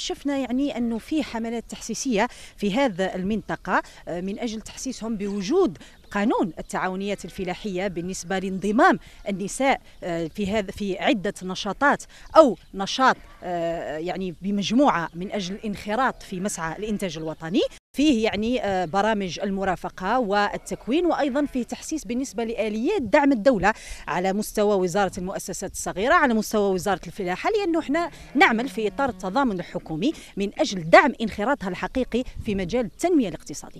شفنا يعني أنه في حملات تحسيسية في هذا المنطقة آه، من أجل تحسيسهم بوجود قانون التعاونيات الفلاحية بالنسبة لانضمام النساء آه، في هذا في عدة نشاطات أو نشاط آه، يعني بمجموعة من أجل الانخراط في مسعى الإنتاج الوطني. فيه يعني آه، برامج المرافقة والتكوين وأيضا فيه تحسيس بالنسبة لآليات دعم الدولة على مستوى وزارة المؤسسات الصغيرة على مستوى وزارة الفلاحة لأنه إحنا نعمل في إطار التضامن الحكومي من أجل دعم انخراطها الحقيقي في مجال التنمية الاقتصادية.